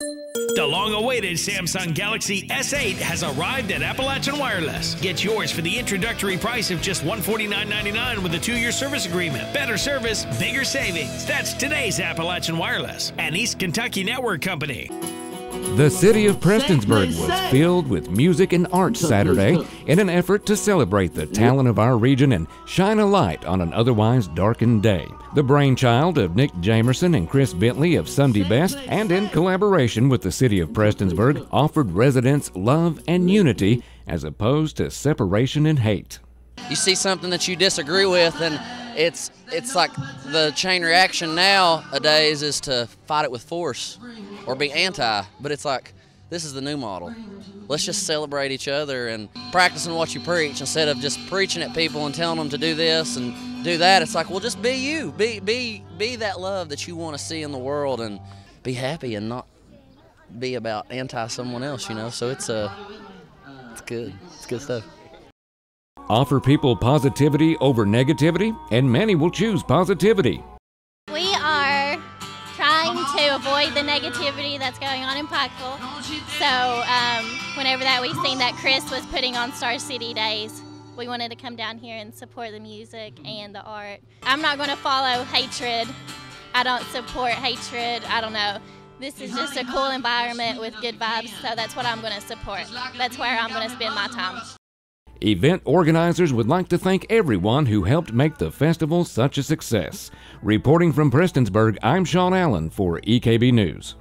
The long awaited Samsung Galaxy S8 has arrived at Appalachian Wireless. Get yours for the introductory price of just $149.99 with a two year service agreement. Better service, bigger savings. That's today's Appalachian Wireless, an East Kentucky network company. The city of Prestonsburg was filled with music and art Saturday in an effort to celebrate the talent of our region and shine a light on an otherwise darkened day. The brainchild of Nick Jamerson and Chris Bentley of Sunday Best, and in collaboration with the city of Prestonsburg, offered residents love and unity as opposed to separation and hate. You see something that you disagree with, and it's it's like the chain reaction nowadays is to fight it with force or be anti, but it's like this is the new model. Let's just celebrate each other and practicing what you preach instead of just preaching at people and telling them to do this and do that. It's like, well, just be you. Be be be that love that you want to see in the world and be happy and not be about anti someone else, you know. So it's a uh, it's good. It's good stuff. Offer people positivity over negativity, and many will choose positivity. We are trying to avoid the negativity that's going on in Pikeville. So, um, whenever that we seen that Chris was putting on Star City Days, we wanted to come down here and support the music and the art. I'm not going to follow hatred. I don't support hatred. I don't know. This is just a cool environment with good vibes, so that's what I'm going to support. That's where I'm going to spend my time. Event organizers would like to thank everyone who helped make the festival such a success. Reporting from Prestonsburg, I'm Sean Allen for EKB News.